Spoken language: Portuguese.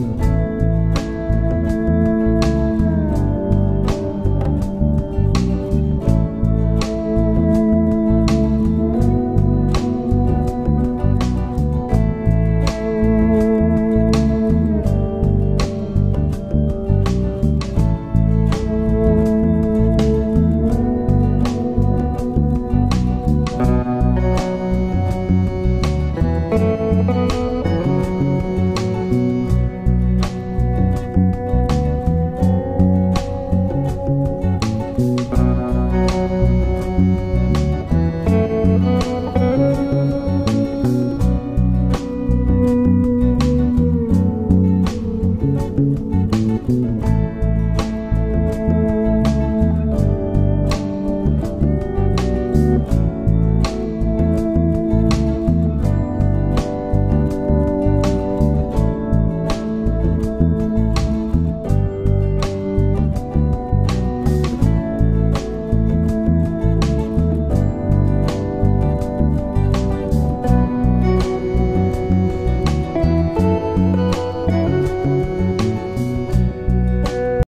Brasil.